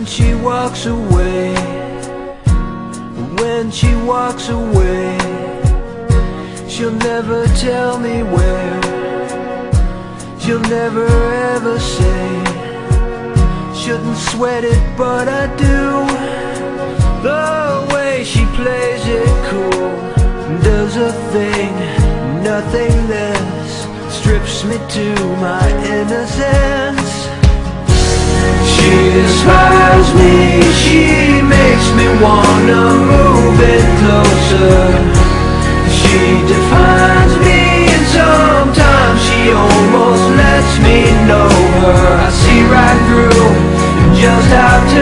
when she walks away. When she walks away. She'll never tell me where. She'll never ever say. Shouldn't sweat it but I do. The way she plays it cool. Does a thing, nothing less. Strips me to my innocence wanna move it closer. She defines me and sometimes she almost lets me know her. I see right through just how to